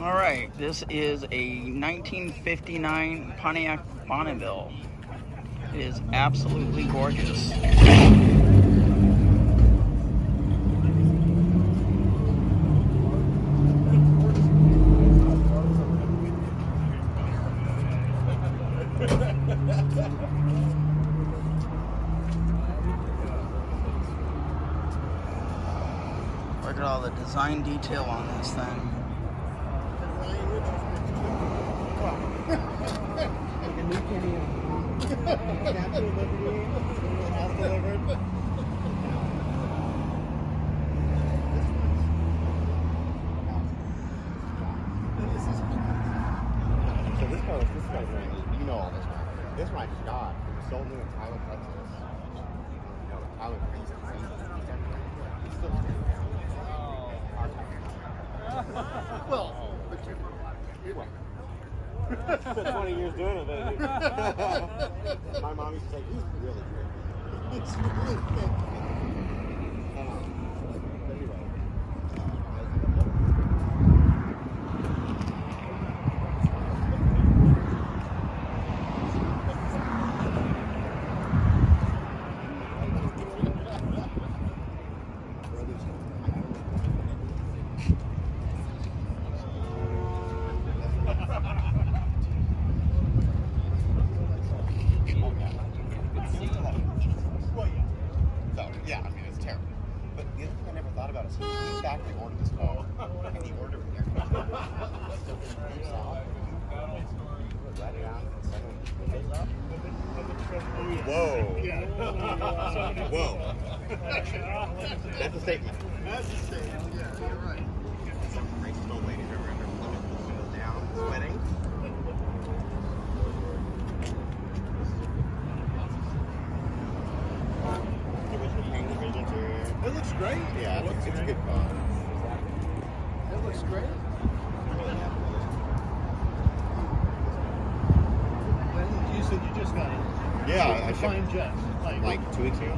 All right, this is a 1959 Pontiac Bonneville. It is absolutely gorgeous. Look at all the design detail on this thing. This this car, you know all this one. This one I got. It was new in Tyler, Texas. You know, Tyler Priest. He's still on it. Our Tyler. Well, but you. Spent 20 years doing it, baby. My mom used to say, he's really good. He's really good. Yeah, I mean, it's terrible. But the other thing I never thought about is he factory ordered this car, oh. and he ordered it there. Let it out, and set it up. Whoa. Whoa. That's a statement. That's a statement, yeah, you're right. Some racist old lady It looks great. Yeah, It looks it's a great. good car. It looks great. Really happy with it. And you said you just got it. Yeah, I Fine jet. like two weeks ago.